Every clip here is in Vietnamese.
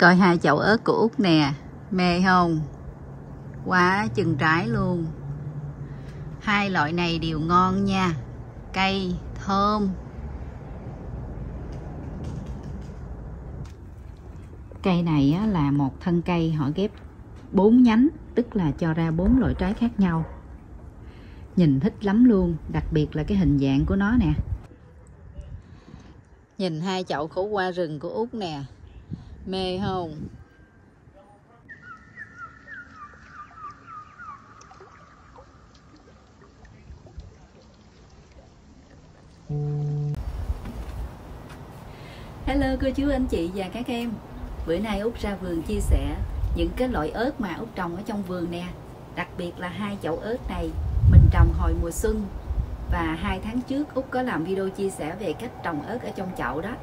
Coi hai chậu ớt của Út nè. Mê không? Quá chừng trái luôn. Hai loại này đều ngon nha. Cây, thơm. Cây này là một thân cây họ ghép bốn nhánh Tức là cho ra bốn loại trái khác nhau. Nhìn thích lắm luôn Đặc biệt là cái hình dạng của nó nè. Nhìn hai chậu khổ qua rừng của Út nè. Mê không? Hello, cô chú, anh chị và các em. Bữa nay Út ra vườn chia sẻ những cái loại ớt mà Út trồng ở trong vườn nè. Đặc biệt là hai chậu ớt này mình trồng hồi mùa xuân. Và hai tháng trước Út có làm video chia sẻ về cách trồng ớt ở trong chậu đó.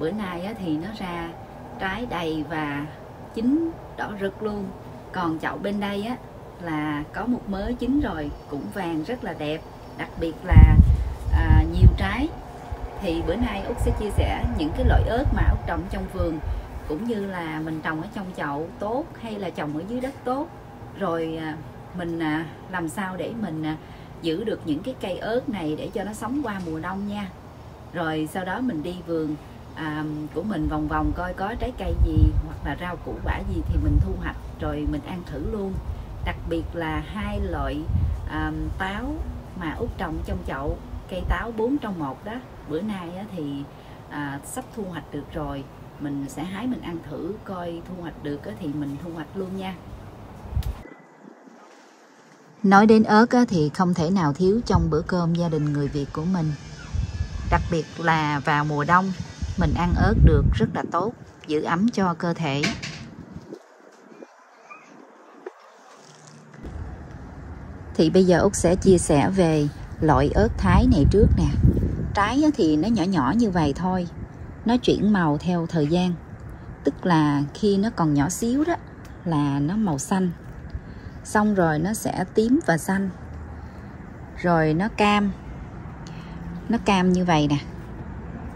Bữa nay thì nó ra trái đầy và chín đỏ rực luôn. Còn chậu bên đây á là có một mớ chín rồi cũng vàng rất là đẹp. Đặc biệt là à, nhiều trái. Thì bữa nay út sẽ chia sẻ những cái loại ớt mà út trồng trong vườn cũng như là mình trồng ở trong chậu tốt hay là trồng ở dưới đất tốt. Rồi à, mình à, làm sao để mình à, giữ được những cái cây ớt này để cho nó sống qua mùa đông nha. Rồi sau đó mình đi vườn à, của mình vòng vòng coi có trái cây gì hoặc là rau củ quả gì thì mình thu hoạch rồi mình ăn thử luôn. Đặc biệt là hai loại à, táo mà út trồng trong chậu cây táo 4 trong một đó. Bữa nay á, thì à, sắp thu hoạch được rồi mình sẽ hái mình ăn thử coi thu hoạch được á, thì mình thu hoạch luôn nha. Nói đến ớt á, thì không thể nào thiếu trong bữa cơm gia đình người Việt của mình Đặc biệt là vào mùa đông mình ăn ớt được rất là tốt, giữ ấm cho cơ thể. Thì bây giờ út sẽ chia sẻ về loại ớt thái này trước nè. Trái thì nó nhỏ nhỏ như vậy thôi, nó chuyển màu theo thời gian. Tức là khi nó còn nhỏ xíu đó, là nó màu xanh. Xong rồi nó sẽ tím và xanh. Rồi nó cam nó cam như vậy nè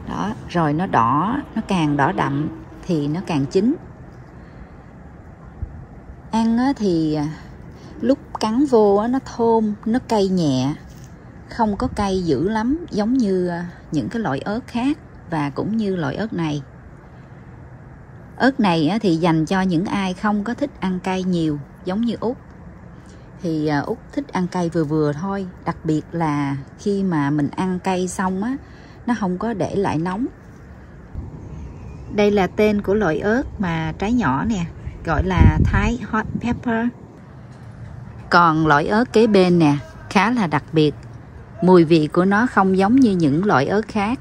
đó, rồi nó đỏ, nó càng đỏ đậm thì nó càng chín. Ăn thì à, lúc cắn vô nó thơm, nó cay nhẹ, không có cay dữ lắm, giống như à, những cái loại ớt khác và cũng như loại ớt này. Ớt này thì dành cho những ai không có thích ăn cay nhiều, giống như út. Thì à, út thích ăn cay vừa vừa thôi, đặc biệt là khi mà mình ăn cay xong á nó không có để lại nóng. Đây là tên của loại ớt mà trái nhỏ nè, gọi là Thái Hot Pepper. Còn loại ớt kế bên nè, khá là đặc biệt. Mùi vị của nó không giống như những loại ớt khác.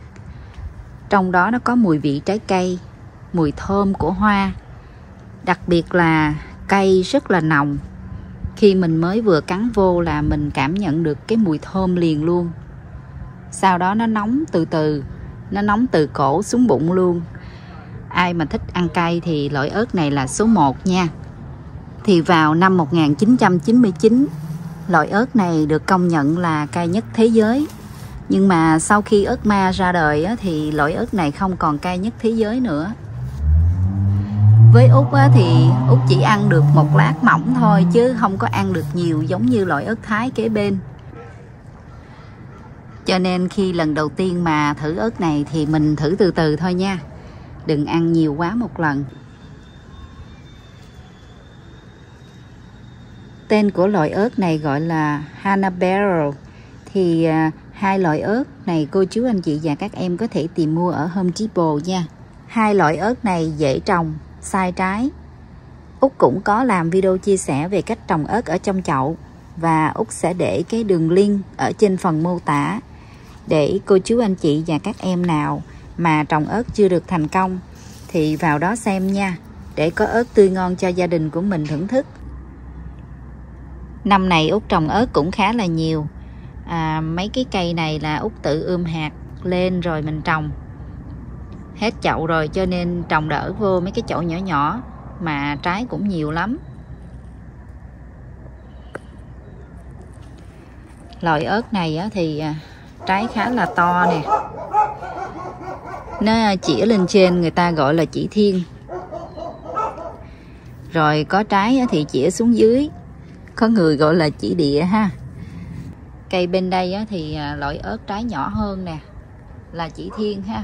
Trong đó nó có mùi vị trái cây, mùi thơm của hoa. Đặc biệt là cây rất là nồng. Khi mình mới vừa cắn vô là mình cảm nhận được cái mùi thơm liền luôn sau đó nó nóng từ từ, nó nóng từ cổ xuống bụng luôn. Ai mà thích ăn cay thì loại ớt này là số 1 nha. Thì vào năm 1999 loại ớt này được công nhận là cay nhất thế giới. Nhưng mà sau khi ớt ma ra đời thì loại ớt này không còn cay nhất thế giới nữa. Với út thì út chỉ ăn được một lát mỏng thôi chứ không có ăn được nhiều giống như loại ớt thái kế bên cho nên khi lần đầu tiên mà thử ớt này thì mình thử từ từ thôi nha. Đừng ăn nhiều quá một lần. Tên của loại ớt này gọi là Habanero thì à, hai loại ớt này cô chú anh chị và các em có thể tìm mua ở Home Depot nha. Hai loại ớt này dễ trồng sai trái. Úc cũng có làm video chia sẻ về cách trồng ớt ở trong chậu và Úc sẽ để cái đường link ở trên phần mô tả để cô chú anh chị và các em nào mà trồng ớt chưa được thành công thì vào đó xem nha. Để có ớt tươi ngon cho gia đình của mình thưởng thức. Năm này út trồng ớt cũng khá là nhiều. À, mấy cái cây này là út tự ươm hạt lên rồi mình trồng. Hết chậu rồi cho nên trồng đỡ vô mấy cái chậu nhỏ nhỏ mà trái cũng nhiều lắm. Loại ớt này thì à, trái khá là to nè. Nó à, chỉ lên trên người ta gọi là chỉ thiên. Rồi có trái thì chĩa xuống dưới. Có người gọi là chỉ địa ha. Cây bên đây thì à, loại ớt trái nhỏ hơn nè, là chỉ thiên ha.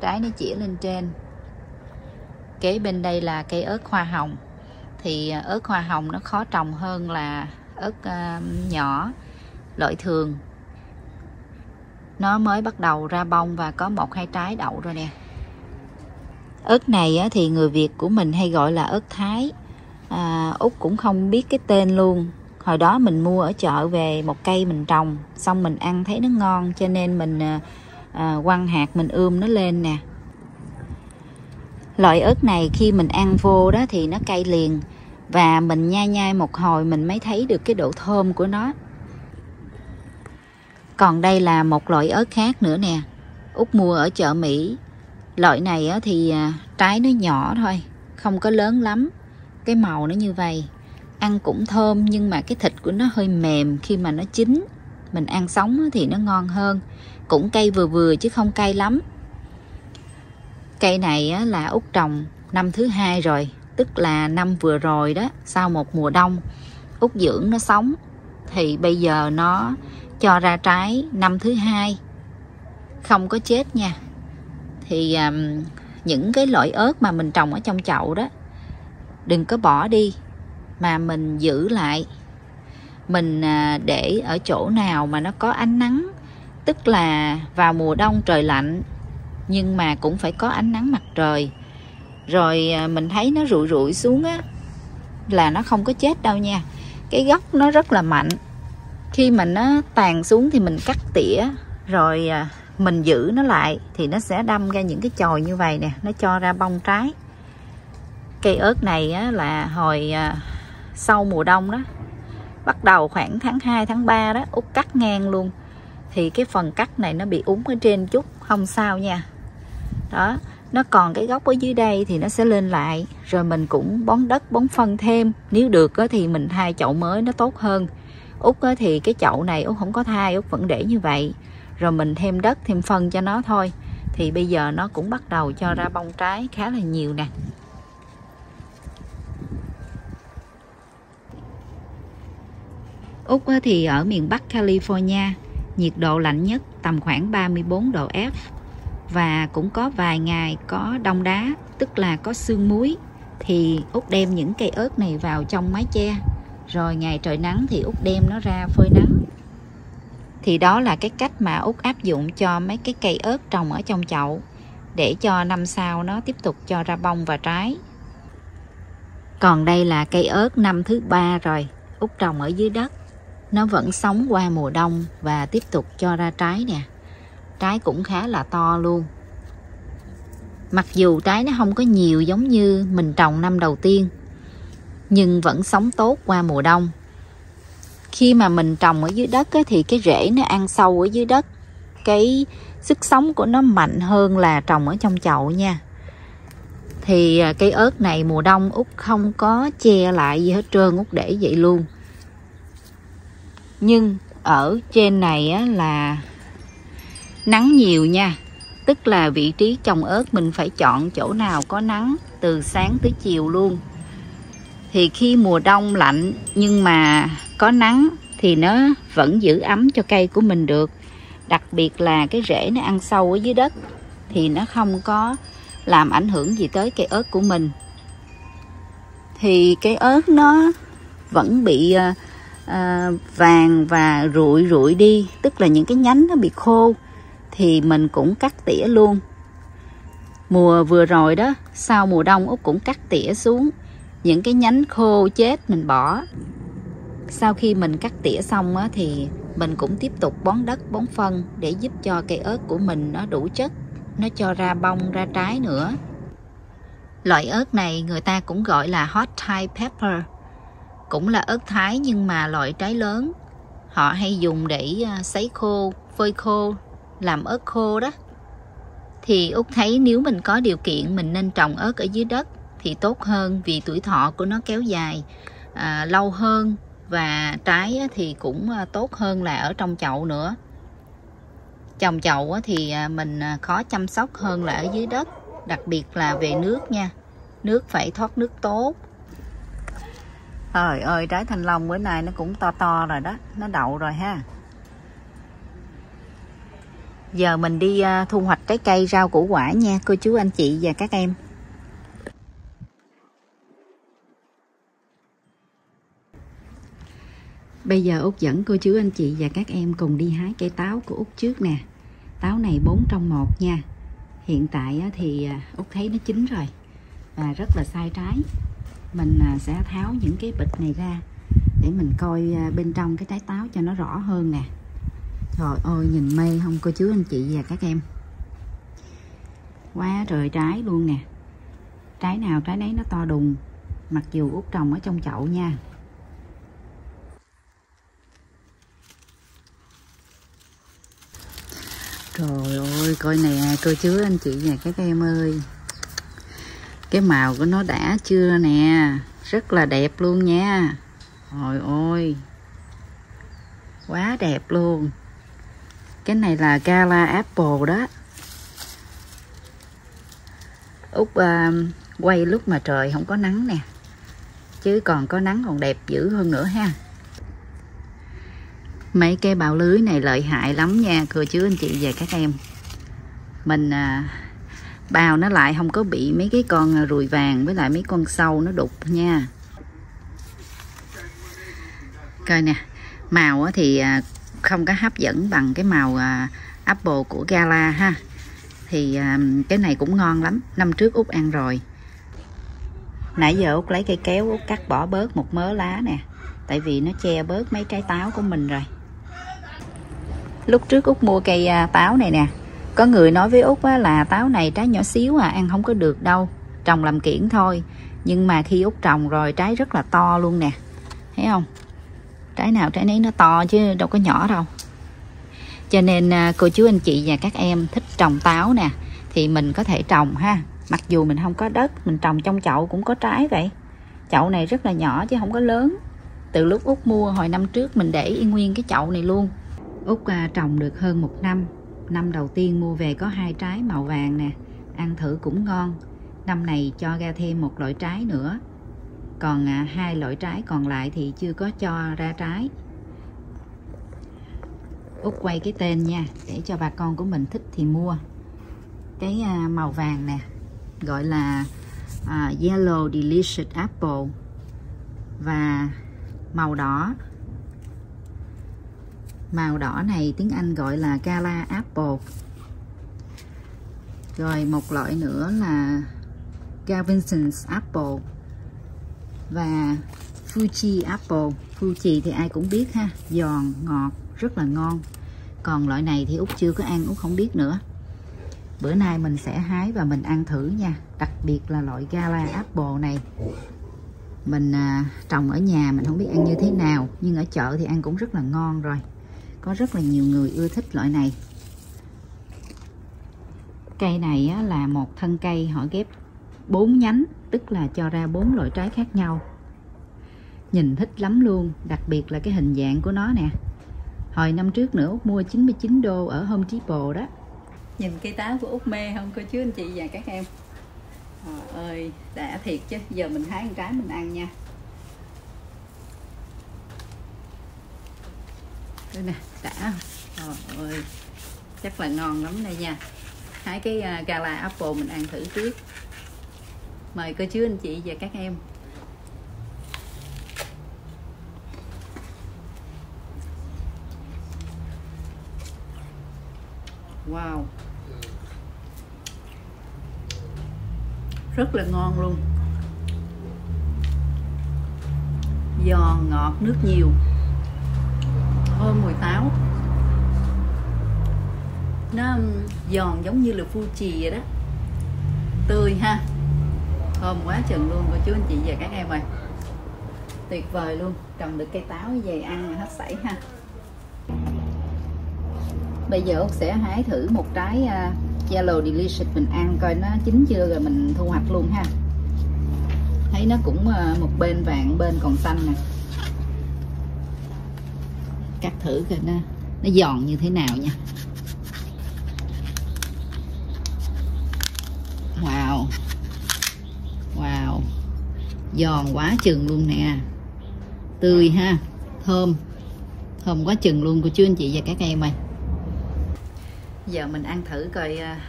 Trái nó chĩa lên trên. Kế bên đây là cây ớt hoa hồng. Thì à, ớt hoa hồng nó khó trồng hơn là ớt nhỏ, loại thường nó mới bắt đầu ra bông và có một hai trái đậu rồi nè. Ớt này thì người Việt của mình hay gọi là ớt Thái. À, Út cũng không biết cái tên luôn. Hồi đó mình mua ở chợ về một cây mình trồng xong mình ăn thấy nó ngon cho nên mình à, à, quăng hạt mình ươm nó lên nè. Loại ớt này khi mình ăn vô đó thì nó cay liền. Và mình nhai nhai một hồi mình mới thấy được cái độ thơm của nó còn đây là một loại ớt khác nữa nè. Út mua ở chợ mỹ. Loại này thì à, trái nó nhỏ thôi, không có lớn lắm. Cái màu nó như vậy. Ăn cũng thơm nhưng mà cái thịt của nó hơi mềm khi mà nó chín. Mình ăn sống thì nó ngon hơn. Cũng cay vừa vừa chứ không cay lắm. Cây này là út trồng năm thứ hai rồi, tức là năm vừa rồi đó, sau một mùa đông. Út dưỡng nó sống. Thì bây giờ nó cho ra trái năm thứ hai. Không có chết nha. Thì um, những cái loại ớt mà mình trồng ở trong chậu đó đừng có bỏ đi mà mình giữ lại. Mình à, để ở chỗ nào mà nó có ánh nắng tức là vào mùa đông trời lạnh nhưng mà cũng phải có ánh nắng mặt trời. Rồi à, mình thấy nó rụi rụi xuống á là nó không có chết đâu nha. Cái gốc nó rất là mạnh khi mà nó tàn xuống thì mình cắt tỉa rồi à, mình giữ nó lại thì nó sẽ đâm ra những cái chồi như vậy nè nó cho ra bông trái. Cây ớt này á, là hồi à, sau mùa đông đó bắt đầu khoảng tháng 2 tháng 3 đó út cắt ngang luôn. Thì cái phần cắt này nó bị úng ở trên chút không sao nha. Đó nó còn cái gốc ở dưới đây thì nó sẽ lên lại rồi mình cũng bón đất bón phân thêm. Nếu được thì mình thay chậu mới nó tốt hơn út thì cái chậu này út không có thay, út vẫn để như vậy. Rồi mình thêm đất, thêm phân cho nó thôi. Thì bây giờ nó cũng bắt đầu cho ra bông trái khá là nhiều nè. Úc thì ở miền Bắc California, nhiệt độ lạnh nhất tầm khoảng 34 độ F. Và cũng có vài ngày có đông đá, tức là có sương muối. Thì Úc đem những cây ớt này vào trong mái che rồi ngày trời nắng thì út đem nó ra phơi nắng. Thì đó là cái cách mà út áp dụng cho mấy cái cây ớt trồng ở trong chậu, để cho năm sau nó tiếp tục cho ra bông và trái. Còn đây là cây ớt năm thứ ba rồi, út trồng ở dưới đất. Nó vẫn sống qua mùa đông và tiếp tục cho ra trái nè. Trái cũng khá là to luôn. Mặc dù trái nó không có nhiều giống như mình trồng năm đầu tiên nhưng vẫn sống tốt qua mùa đông. Khi mà mình trồng ở dưới đất thì cái rễ nó ăn sâu ở dưới đất. Cái sức sống của nó mạnh hơn là trồng ở trong chậu nha. Thì à, cây ớt này mùa đông út không có che lại gì hết trơn út để vậy luôn. Nhưng ở trên này á, là nắng nhiều nha. Tức là vị trí trồng ớt mình phải chọn chỗ nào có nắng từ sáng tới chiều luôn thì khi mùa đông lạnh nhưng mà có nắng thì nó vẫn giữ ấm cho cây của mình được. Đặc biệt là cái rễ nó ăn sâu ở dưới đất thì nó không có làm ảnh hưởng gì tới cây ớt của mình. Thì cây ớt nó vẫn bị à, vàng và rụi rụi đi tức là những cái nhánh nó bị khô thì mình cũng cắt tỉa luôn. Mùa vừa rồi đó sau mùa đông út cũng cắt tỉa xuống những cái nhánh khô chết mình bỏ. Sau khi mình cắt tỉa xong á, thì mình cũng tiếp tục bón đất bón phân để giúp cho cây ớt của mình nó đủ chất nó cho ra bông ra trái nữa. Loại ớt này người ta cũng gọi là hot Thai pepper. Cũng là ớt thái nhưng mà loại trái lớn. Họ hay dùng để à, sấy khô phơi khô làm ớt khô đó. Thì út thấy nếu mình có điều kiện mình nên trồng ớt ở dưới đất thì tốt hơn vì tuổi thọ của nó kéo dài. À, lâu hơn và trái thì cũng à, tốt hơn là ở trong chậu nữa. Trồng chậu thì à, mình à, khó chăm sóc hơn là ở dưới đất đặc biệt là về nước nha. Nước phải thoát nước tốt. Trời ơi trái thanh long bữa nay nó cũng to to rồi đó Nó đậu rồi ha. Giờ mình đi thu hoạch trái cây rau củ quả nha cô chú anh chị và các em. Bây giờ Út dẫn cô chú anh chị và các em cùng đi hái cây táo của Út trước nè. Táo này 4 trong 1 nha. Hiện tại thì à, Út thấy nó chín rồi Và rất là sai trái. Mình à, sẽ tháo những cái bịch này ra Để mình coi à, bên trong cái trái táo cho nó rõ hơn nè. Trời ơi, nhìn mê không, cô chú anh chị và các em. Quá trời trái luôn nè. Trái nào trái nấy nó to đùng, Mặc dù út trồng ở trong chậu nha. Trời ơi coi nè coi chứa anh chị và các em ơi. Cái màu của nó đã chưa nè Rất là đẹp luôn nha. Trời ơi Quá đẹp luôn. Cái này là Gala Apple đó. Út uh, à, quay lúc mà trời không có nắng nè chứ còn có nắng còn đẹp dữ hơn nữa ha mấy cái bào lưới này lợi hại lắm nha cô chú anh chị và các em. Mình à, bào nó lại không có bị mấy cái con à, ruồi vàng với lại mấy con sâu nó đục nha. Coi nè màu thì à, không có hấp dẫn bằng cái màu à, apple của Gala ha. Thì cái này cũng ngon lắm năm trước út ăn rồi. Nãy giờ út lấy cây kéo út cắt bỏ bớt một mớ lá nè tại vì nó che bớt mấy trái táo của mình rồi lúc trước út mua cây à, táo này nè. Có người nói với út là táo này trái nhỏ xíu à ăn không có được đâu. Trồng làm kiển thôi. Nhưng mà khi út trồng rồi trái rất là to luôn nè. Thấy không? Trái nào trái nấy nó to chứ đâu có nhỏ đâu. Cho nên à, cô chú anh chị và các em thích trồng táo nè thì mình có thể trồng ha. Mặc dù mình không có đất mình trồng trong chậu cũng có trái vậy. Chậu này rất là nhỏ chứ không có lớn. Từ lúc út mua hồi năm trước mình để yên nguyên cái chậu này luôn út à, trồng được hơn một năm. Năm đầu tiên mua về có hai trái màu vàng nè ăn thử cũng ngon. Năm này cho ra thêm một loại trái nữa. Còn à, hai loại trái còn lại thì chưa có cho ra trái. Út quay cái tên nha để cho bà con của mình thích thì mua. Cái à, màu vàng nè gọi là à, yellow delicious apple. Và màu đỏ màu đỏ này tiếng Anh gọi là Gala Apple. Rồi một loại nữa là Gavinson's Apple và Fuji Apple. Fuji thì ai cũng biết ha giòn ngọt rất là ngon. Còn loại này thì Út chưa có ăn Út không biết nữa. Bữa nay mình sẽ hái và mình ăn thử nha. Đặc biệt là loại Gala Apple này. Mình à, trồng ở nhà mình không biết ăn như thế nào nhưng ở chợ thì ăn cũng rất là ngon rồi có rất là nhiều người ưa thích loại này. Cây này á, là một thân cây họ ghép bốn nhánh tức là cho ra bốn loại trái khác nhau. Nhìn thích lắm luôn đặc biệt là cái hình dạng của nó nè. Hồi năm trước nữa út mua 99 đô ở Home Depot đó. Nhìn cây táo của út mê không? Cô chú anh chị và các em. Trời ơi đã thiệt chứ. Giờ mình hái một trái mình ăn nha. Đây nè đã. Trời ơi chắc là ngon lắm đây nha. Hái cái uh, gala apple mình ăn thử trước mời cô chú anh chị và các em. Wow. Rất là ngon luôn. Giòn ngọt nước nhiều thơm mùi táo nó um, giòn giống như là phu chì vậy đó. Tươi ha. Thơm quá chừng luôn, cô chú anh chị và các em ơi. Tuyệt vời luôn trồng được cây táo về ăn hết sảy ha. Bây giờ út sẽ hái thử một trái à, yellow delicious mình ăn coi nó chín chưa rồi mình thu hoạch luôn ha. Thấy nó cũng à, một bên vàng, bên còn xanh nè cắt thử coi nó nó giòn như thế nào nha. Wow. Wow. Giòn quá chừng luôn nè. Tươi ha. Thơm. Thơm quá chừng luôn của chú anh chị và các em ơi. Giờ mình ăn thử coi à,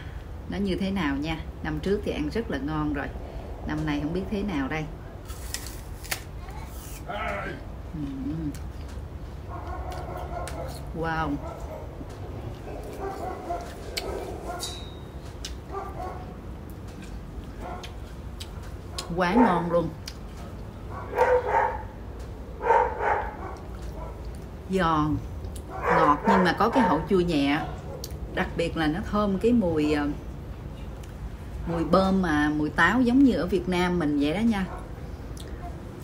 nó như thế nào nha. Năm trước thì ăn rất là ngon rồi. Năm nay không biết thế nào đây wow. Quá ngon luôn. Giòn, ngọt nhưng mà có cái hậu chua nhẹ. Đặc biệt là nó thơm cái mùi ờ, mùi bơm mà mùi táo giống như ở Việt Nam mình vậy đó nha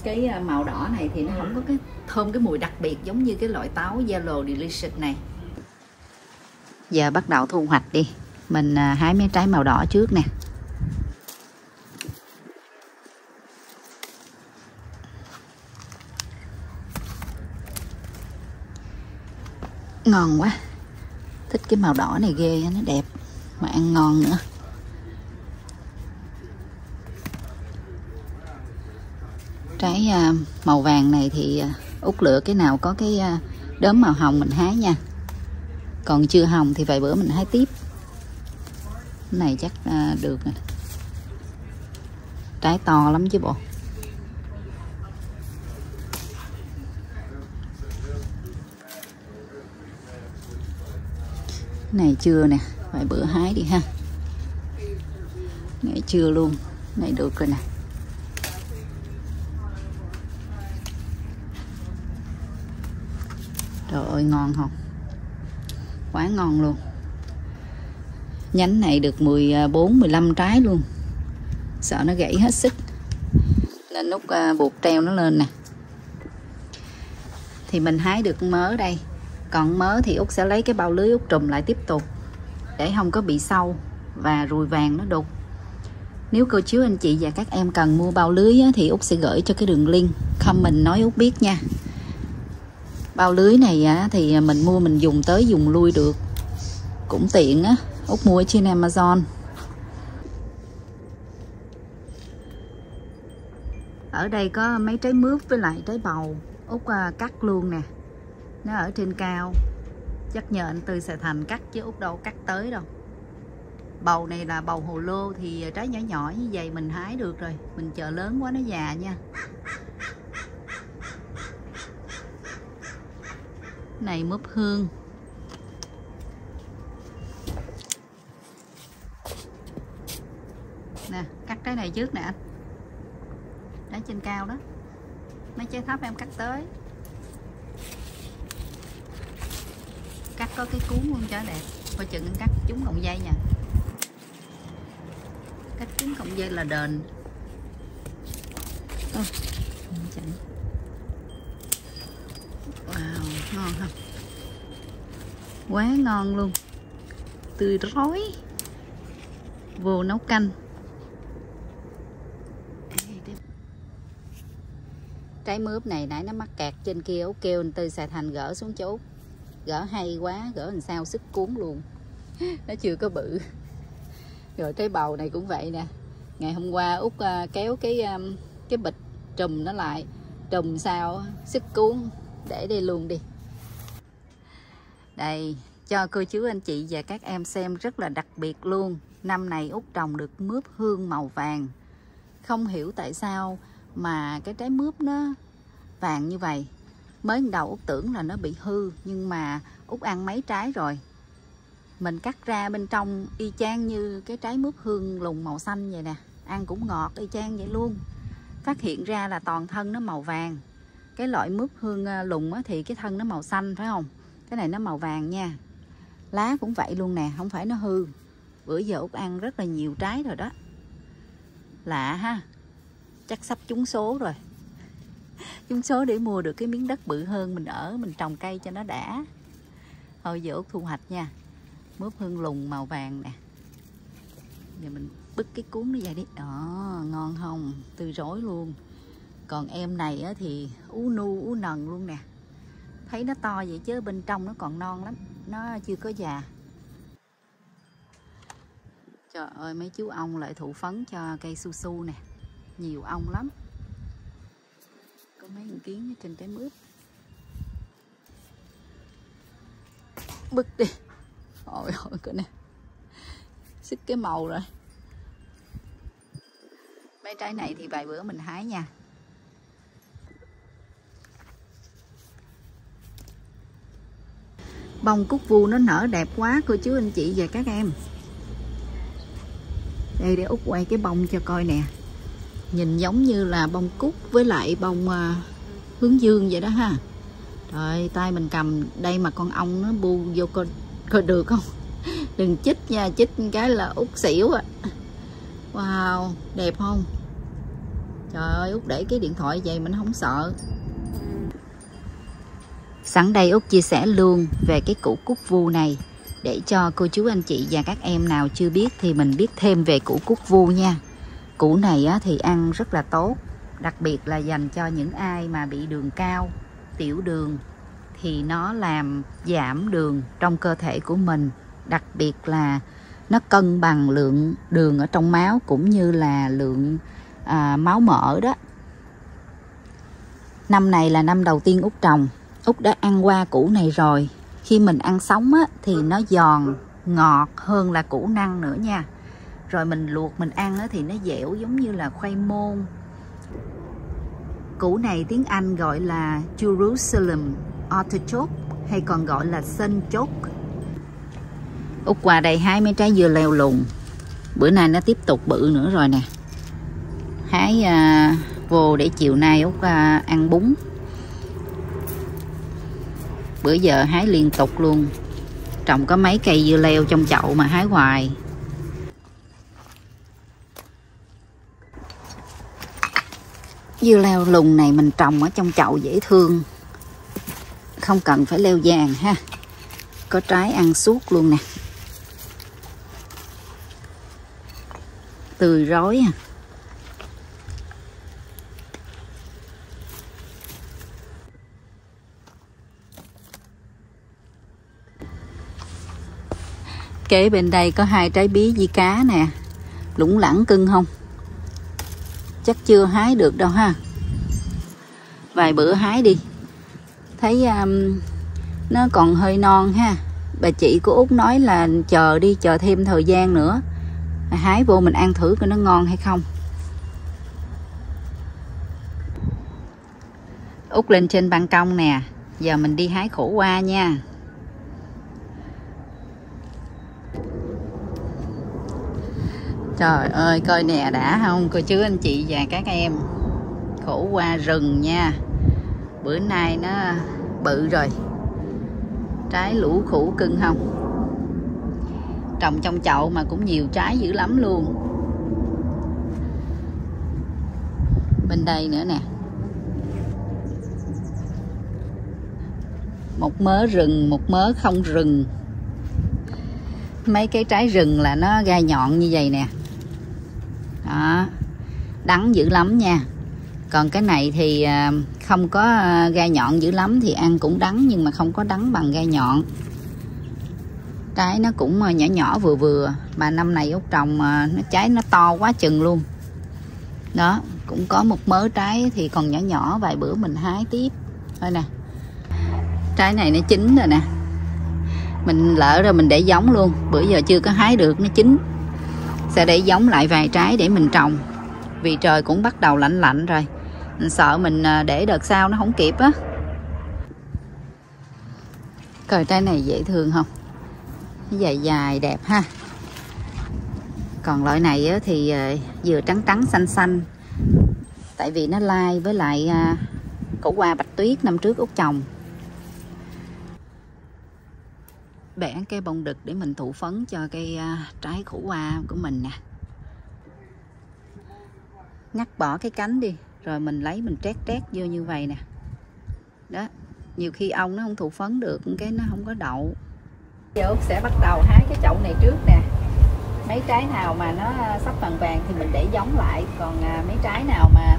cái ờ, màu đỏ này thì nó không có cái thơm cái mùi đặc biệt giống như cái loại táo yellow delicious này. Giờ bắt đầu thu hoạch đi. Mình ờ, hái mấy trái màu đỏ trước nè. Ngon quá. Thích cái màu đỏ này ghê nó đẹp. Mà ăn ngon nữa trái à, màu vàng này thì à, út lựa cái nào có cái à, đốm màu hồng mình hái nha. Còn chưa hồng thì vài bữa mình hái tiếp. Cái này chắc được trái to lắm chứ bộ. Này chưa nè, vài bữa hái đi ha. Này chưa luôn. Này được rồi nè trời ơi ngon không? Quá ngon luôn. Nhánh này được 14 15 à, trái luôn. Sợ nó gãy hết sức nên nút à, buộc treo nó lên nè. Thì mình hái được mớ đây. Còn mớ thì út sẽ lấy cái bao lưới út trùm lại tiếp tục, để không có bị sâu và ruồi vàng nó đục. Nếu cô chú anh chị và các em cần mua bao lưới thì út sẽ gửi cho cái đường link. Comment nói út biết nha bao lưới này á thì mình mua mình dùng tới dùng lui được. Cũng tiện á út mua trên amazon. Ở đây có mấy trái mướp với lại trái bầu. Út à, cắt luôn nè. Nó ở trên cao. Chắc nhờ anh Tư Sài Thành cắt chứ út đâu cắt tới đâu. Bầu này là bầu hồ lô thì trái nhỏ nhỏ như vậy mình hái được rồi. Mình chờ lớn quá nó già nha. Này mướp hương. Nè cắt cái này trước nè anh. Trái trên cao đó. Mấy trái thấp em cắt tới. Cắt có cái cuốn luôn cho đẹp. Coi chừng cắt chúng cọng dây nha. Cắt chúng cọng dây là đền. Oh, wow ngon không quá ngon luôn. Tươi rói. Vô nấu canh. Trái mướp này nãy nó mắc kẹt trên kia út kêu anh tư xài thành gỡ xuống chỗ gỡ hay quá, gỡ làm sao sức cuốn luôn. Nó chưa có bự. Rồi trái bầu này cũng vậy nè. Ngày hôm qua út à, kéo cái à, cái bịch trùm nó lại. Trùm sao sức cuốn. Để đây luôn đi đây, cho cô chú anh chị và các em xem rất là đặc biệt luôn. Năm này út trồng được mướp hương màu vàng. Không hiểu tại sao mà cái trái mướp nó vàng như vậy. Mới đầu út tưởng là nó bị hư, nhưng mà út ăn mấy trái rồi. Mình cắt ra bên trong y chang như cái trái mướp hương lùng màu xanh vậy nè. Ăn cũng ngọt y chang vậy luôn. Phát hiện ra là toàn thân nó màu vàng. Cái loại mướp hương ờ, lùng thì cái thân nó màu xanh, phải không? Cái này nó màu vàng nha. Lá cũng vậy luôn nè, không phải nó hư. Bữa giờ út ăn rất là nhiều trái rồi đó. Lạ ha. Chắc sắp trúng số rồi. Trúng số để mua được cái miếng đất bự hơn, mình ở, mình trồng cây cho nó đã. Thôi giờ út thu hoạch nha. Mướp hương lùng màu vàng nè. Giờ mình bứt cái cuốn nó ra đi. Đó, ngon không? Tươi rối luôn. Còn em này thì ú nu, ú nần luôn nè thấy nó to vậy chứ bên trong nó còn non lắm, nó chưa có già. Trời ơi, mấy chú ong lại thụ phấn cho cây su su nè. Nhiều ong lắm. Có mấy con kiến ở trên trái mướp. Bứt đi. Ôi ôi, cái nè xích cái màu rồi. Mấy trái này thì vài bữa mình hái nha. Bông cúc vu nó nở đẹp quá cô chú anh chị và các em. Đây để út quay cái bông cho coi nè. Nhìn giống như là bông cúc với lại bông à, hướng dương vậy đó ha. Trời tay mình cầm đây mà con ong nó bu vô coi, coi được không? Đừng chích nha chích cái là út xỉu à wow đẹp không? Trời ơi út để cái điện thoại vậy mình không sợ sẵn đây út chia sẻ luôn về cái củ cúc vu này. Để cho cô chú anh chị và các em nào chưa biết thì mình biết thêm về củ cúc vu nha. Củ này á, thì ăn rất là tốt đặc biệt là dành cho những ai mà bị đường cao tiểu đường thì nó làm giảm đường trong cơ thể của mình đặc biệt là nó cân bằng lượng đường ở trong máu cũng như là lượng à, máu mỡ đó. Năm này là năm đầu tiên út trồng út đã ăn qua củ này rồi. Khi mình ăn sống á, thì nó giòn ngọt hơn là củ năng nữa nha. Rồi mình luộc mình ăn á, thì nó dẻo giống như là khoai môn. Củ này tiếng Anh gọi là Jerusalem artichoke hay còn gọi là sân chốt út qua đây hái mấy trái dưa leo lùn bữa nay nó tiếp tục bự nữa rồi nè. Hái à, vô để chiều nay út à, ăn bún bữa giờ hái liên tục luôn. Trồng có mấy cây dưa leo trong chậu mà hái hoài. Dưa leo lùn này mình trồng ở trong chậu dễ thương. Không cần phải leo vàng ha. Có trái ăn suốt luôn nè. Tươi rói à. Kế bên đây có hai trái bí di cá nè. Lủng lẳng cưng không? Chắc chưa hái được đâu ha. Vài bữa hái đi. Thấy um, nó còn hơi non ha. Bà chị của út nói là chờ đi chờ thêm thời gian nữa. Hái vô mình ăn thử coi nó ngon hay không. Út lên trên ban công nè. Giờ mình đi hái khổ qua nha. Trời ơi coi nè đã không? Cô chứ anh chị và các em. Khổ qua rừng nha. Bữa nay nó bự rồi. Trái lũ khủ cưng không? Trồng trong chậu mà cũng nhiều trái dữ lắm luôn. Bên đây nữa nè. Một mớ rừng, một mớ không rừng. Mấy cái trái rừng là nó gai nhọn như vậy nè đắng dữ lắm nha. Còn cái này thì à, không có à, gai nhọn dữ lắm thì ăn cũng đắng nhưng mà không có đắng bằng gai nhọn. Trái nó cũng à, nhỏ nhỏ vừa vừa. Mà năm này út trồng nó trái nó to quá chừng luôn. Đó, cũng có một mớ trái thì còn nhỏ nhỏ, vài bữa mình hái tiếp. Thôi nè. Trái này nó chín rồi nè. Mình lỡ rồi mình để giống luôn. Bữa giờ chưa có hái được, nó chín. Sẽ để giống lại vài trái để mình trồng vì trời cũng bắt đầu lạnh lạnh rồi. Mình sợ mình à, để đợt sau nó không kịp á. Cờ trái này dễ thương không? Dài dài đẹp ha. Còn loại này thì à, vừa trắng trắng, xanh xanh. Tại vì nó lai với lại à, củ cổ qua bạch tuyết năm trước út trồng. Bẻ cây bông đực để mình thụ phấn cho cây trái khủ qua của mình nè ngắt bỏ cái cánh đi, rồi mình lấy mình trét trét vô như vậy nè. Đó, nhiều khi ong nó không thụ phấn được, cái nó không có đậu. Giờ út sẽ bắt đầu hái cái chậu này trước nè. Mấy trái nào mà nó à, sắp vàng vàng thì mình để giống lại, còn à, mấy trái nào mà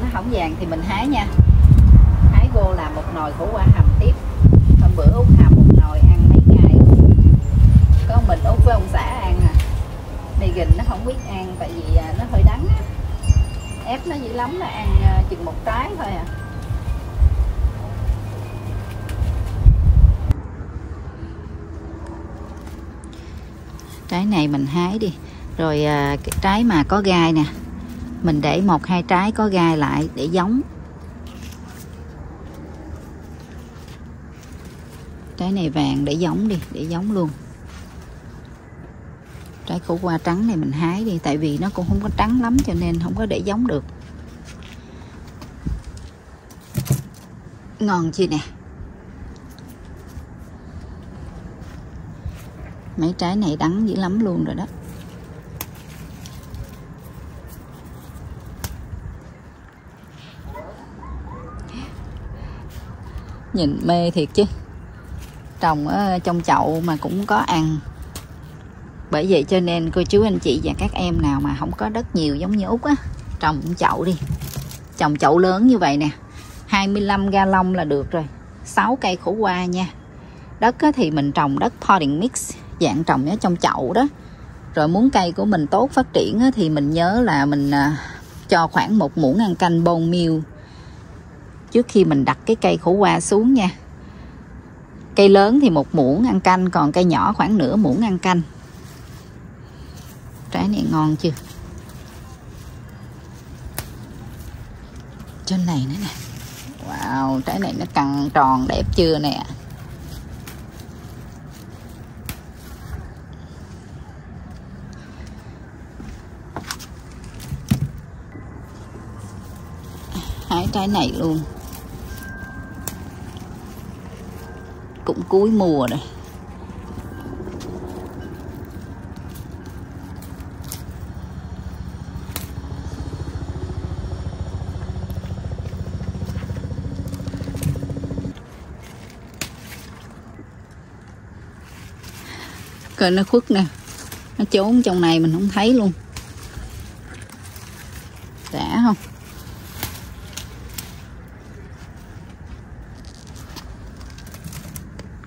nó không vàng thì mình hái nha. Hái vô làm một nồi khổ qua hầm tiếp. Hôm bữa út hầm một nồi ăn mấy ngày. Có mình út với ông xã ăn à. Mì gừng nó không biết ăn, tại vì à, nó hơi đắng á ép nó dữ lắm là ăn à, chừng một trái thôi à. Trái này mình hái đi. Rồi à, cái trái mà có gai nè. Mình để một, hai trái có gai lại để giống. Trái này vàng để giống đi, để giống luôn cái khổ qua trắng này mình hái đi, tại vì nó cũng không có trắng lắm cho nên không có để giống được. Ngon chưa nè? Mấy trái này đắng dữ lắm luôn rồi đó. Nhìn mê thiệt chứ. Trồng ở trong chậu mà cũng có ăn bởi vậy cho nên cô chú anh chị và các em nào mà không có đất nhiều giống như út á trồng chậu đi. Trồng chậu lớn như vậy nè 25 lông là được rồi 6 cây khổ qua nha. Đất thì mình trồng đất potting mix dạng trồng ở trong chậu đó. Rồi muốn cây của mình tốt phát triển thì mình nhớ là mình à, cho khoảng một muỗng ăn canh bone meal trước khi mình đặt cái cây khổ qua xuống nha. Cây lớn thì một muỗng ăn canh còn cây nhỏ khoảng nửa muỗng ăn canh trái này ngon chưa? Trên này nữa nè. Wow, trái này nó căng tròn, đẹp chưa nè. Hái trái này luôn. Cũng cuối mùa rồi. Rồi nó khuất nè. Nó trốn trong này mình không thấy luôn. Đã không?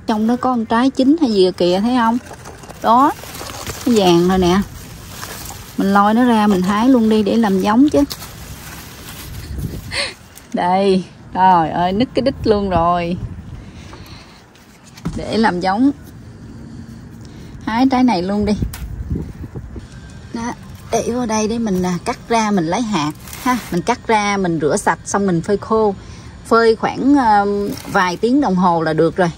Trong đó có con trái chín hay gì kìa, thấy không? Đó, cái vàng rồi nè. Mình lôi nó ra mình hái luôn đi để làm giống chứ. Đây, trời ơi nứt cái đít luôn rồi. Để làm giống hái trái này luôn đi. Đó để vô đây để mình à, cắt ra mình lấy hạt ha. Mình cắt ra mình rửa sạch xong mình phơi khô. Phơi khoảng ờ, vài tiếng đồng hồ là được rồi.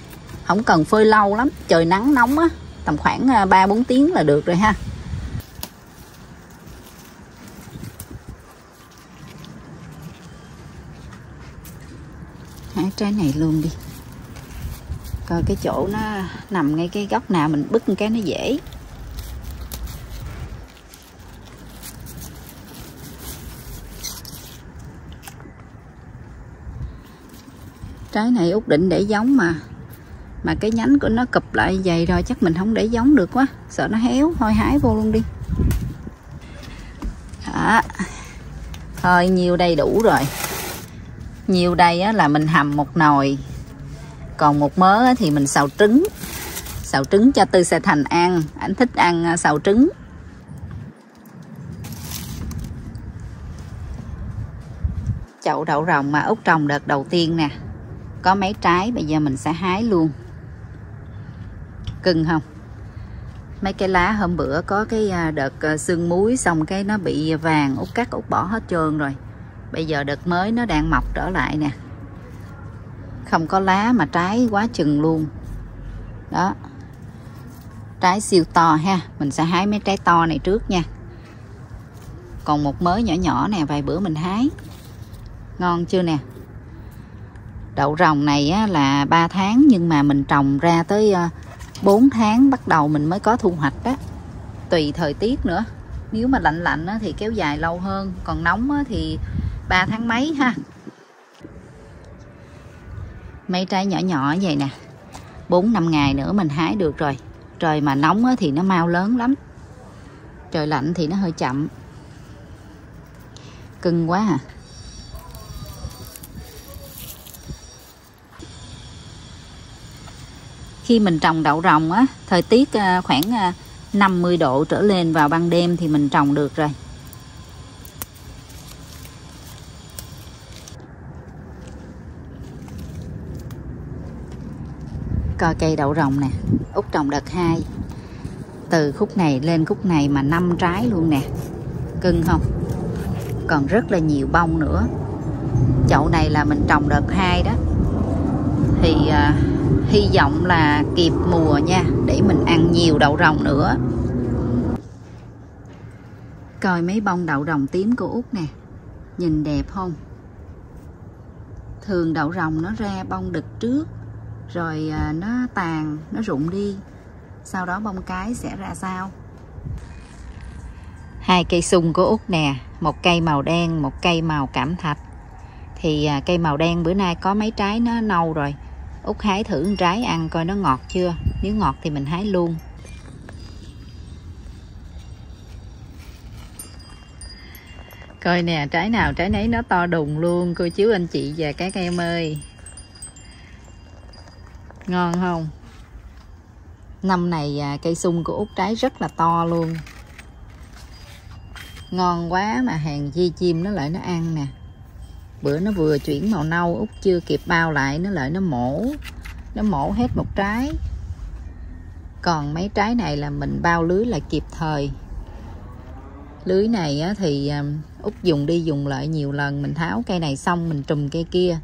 Không cần phơi lâu lắm trời nắng nóng á tầm khoảng à, ba bốn tiếng là được rồi ha. Hái trái này luôn đi coi cái chỗ nó nằm ngay cái góc nào mình bứt cái nó dễ. Trái này út định để giống mà. Mà cái nhánh của nó cụp lại dày rồi chắc mình không để giống được quá. Sợ nó héo thôi hái vô luôn đi. Đó. Thôi nhiều đầy đủ rồi. Nhiều đây á, là mình hầm một nồi còn một mớ thì mình xào trứng. Xào trứng cho tư sẽ thành ăn. Anh thích ăn à, xào trứng. Chậu đậu rồng mà út trồng đợt đầu tiên nè. Có mấy trái, bây giờ mình sẽ hái luôn. Cưng không? Mấy cái lá hôm bữa có cái à, đợt à, xương sương muối xong cái nó bị vàng út cắt út bỏ hết trơn rồi. Bây giờ đợt mới nó đang mọc trở lại nè không có lá mà trái quá chừng luôn. Đó. Trái siêu to ha. Mình sẽ hái mấy trái to này trước nha. Còn một mớ nhỏ nhỏ nè vài bữa mình hái. Ngon chưa nè? Đậu rồng này á, là 3 tháng nhưng mà mình trồng ra tới ờ, 4 tháng bắt đầu mình mới có thu hoạch đó tùy thời tiết nữa. Nếu mà lạnh lạnh thì kéo dài lâu hơn. Còn nóng thì 3 tháng mấy ha? Mấy trái nhỏ nhỏ vậy nè. 4 năm ngày nữa mình hái được rồi. Trời mà nóng thì nó mau lớn lắm. Trời lạnh thì nó hơi chậm. Cưng quá à. Khi mình trồng đậu rồng á, thời tiết à, khoảng à, 50 độ trở lên vào ban đêm thì mình trồng được rồi. Coi cây đậu rồng nè út trồng đợt 2 từ khúc này lên khúc này mà năm trái luôn nè. Cưng không? Còn rất là nhiều bông nữa. Chậu này là mình trồng đợt hai đó. Thì à, hy vọng là kịp mùa nha để mình ăn nhiều đậu rồng nữa. Coi mấy bông đậu rồng tím của út nè nhìn đẹp không? Thường đậu rồng nó ra bông đực trước rồi à, nó tàn, nó rụng đi. Sau đó bông cái sẽ ra sao? Hai cây sung của út nè, một cây màu đen, một cây màu cảm thạch. Thì à, cây màu đen bữa nay có mấy trái nó nâu rồi. Út hái thử trái ăn coi nó ngọt chưa? Nếu ngọt thì mình hái luôn. Coi nè, trái nào trái nấy nó to đùng luôn. Cô chú anh chị và các em ơi ngon không? Năm này à, cây sung của út trái rất là to luôn. Ngon quá mà hàng chi chim nó lại nó ăn nè. Bữa nó vừa chuyển màu nâu út chưa kịp bao lại nó lại nó mổ. Nó mổ hết một trái. Còn mấy trái này là mình bao lưới là kịp thời. Lưới này á, thì à, út dùng đi dùng lại nhiều lần mình tháo cây này xong mình trùm cây kia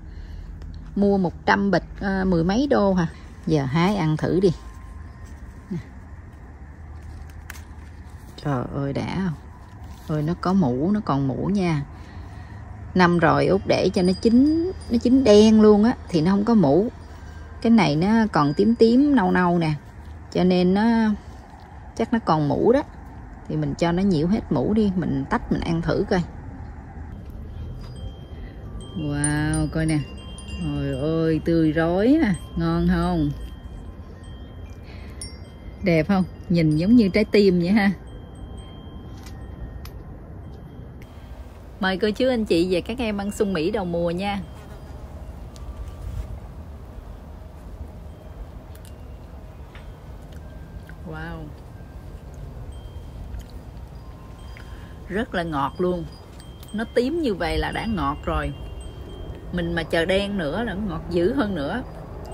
mua 100 bịch à, mười mấy đô hả? Giờ hái ăn thử đi. Trời ơi đã không? Ơi nó có mũ nó còn mũ nha. Năm rồi út để cho nó chín nó chín đen luôn á thì nó không có mũ. Cái này nó còn tím tím nâu nâu nè. Cho nên nó chắc nó còn mũ đó. Thì mình cho nó nhiễu hết mũ đi mình tách mình ăn thử coi. Wow coi nè. Trời ơi tươi rói à ngon không? Đẹp không? Nhìn giống như trái tim vậy ha. Mời cô chú anh chị và các em ăn sung mỹ đầu mùa nha. Wow. Rất là ngọt luôn. Nó tím như vậy là đã ngọt rồi mình mà chờ đen nữa là ngọt dữ hơn nữa.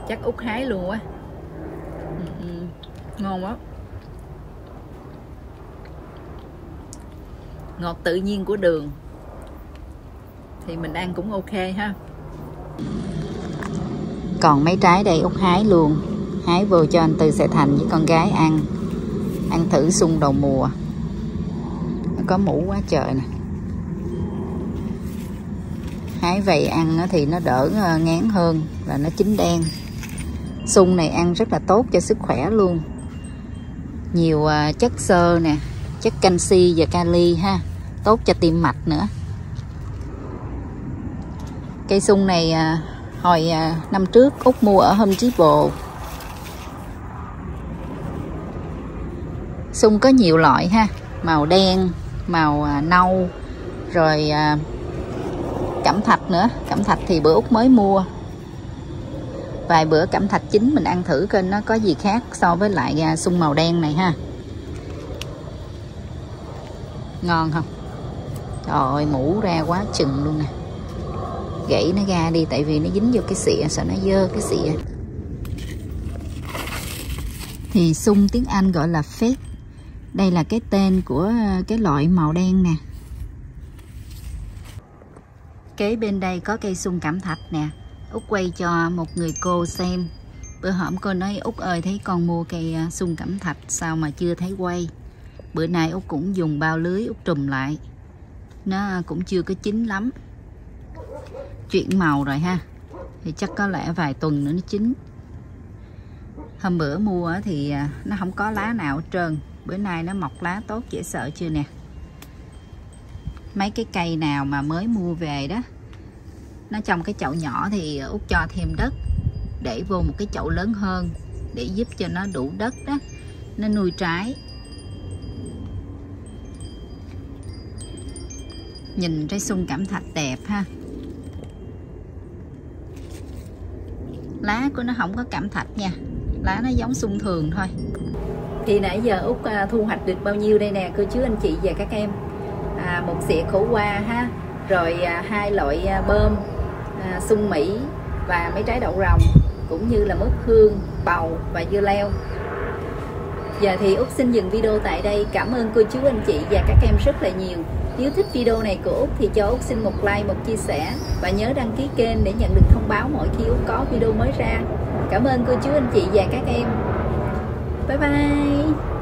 Chắc út hái luôn quá. Ừ, ừ. ngon quá. Ngọt tự nhiên của đường. Thì mình ăn cũng ok ha. Còn mấy trái đây út hái luôn. Hái vô cho anh Tư sẽ thành với con gái ăn. Ăn thử sung đầu mùa. Nó có mũ quá trời nè thái vậy ăn thì nó đỡ ờ, ngán hơn và nó chín đen. Sung này ăn rất là tốt cho sức khỏe luôn. Nhiều ờ, chất xơ nè, chất canxi và kali ha, tốt cho tim mạch nữa. Cây sung này ờ, hồi năm trước út mua ở Home Depot. Sung có nhiều loại ha, màu đen, màu nâu, rồi cẩm thạch nữa. Cẩm thạch thì bữa út mới mua. Vài bữa cẩm thạch chín mình ăn thử coi nó có gì khác so với lại à, sung màu đen này ha. Ngon không? Trời ơi, mũ ra quá chừng luôn nè. Gãy nó ra đi, tại vì nó dính vô cái xịa, sợ nó dơ cái xịa. Thì sung tiếng Anh gọi là fake đây là cái tên của à, cái loại màu đen nè kế bên đây có cây sung cảm thạch nè. Út quay cho một người cô xem. Bữa hổm cô nói, út ơi, thấy con mua cây à, sung cẩm thạch sao mà chưa thấy quay? Bữa nay út cũng dùng bao lưới út trùm lại. Nó cũng chưa có chín lắm. Chuyển màu rồi ha. Thì chắc có lẽ vài tuần nữa nó chín. Hôm bữa mua thì à, nó không có lá nào hết trơn. Bữa nay nó mọc lá tốt, dễ sợ chưa nè? Mấy cái cây nào mà mới mua về đó. Nó trong cái chậu nhỏ thì út cho thêm đất, để vô một cái chậu lớn hơn, để giúp cho nó đủ đất đó. Nó nuôi trái. Nhìn trái sung cảm thạch đẹp ha. Lá của nó không có cảm thạch nha. Lá nó giống sung thường thôi. Thì nãy giờ út à, thu hoạch được bao nhiêu đây nè, cô chú anh chị và các em? À, một xịa khổ qua ha rồi à, hai loại à, bơm à, sung mỹ và mấy trái đậu rồng cũng như là mướp hương bầu và dưa leo Giờ thì Út xin dừng video tại đây. Cảm ơn cô chú anh chị và các em rất là nhiều. Nếu thích video này của Út thì cho Út xin một like, một chia sẻ và nhớ đăng ký kênh để nhận được thông báo mỗi khi Út có video mới ra. Cảm ơn cô chú anh chị và các em. Bye bye.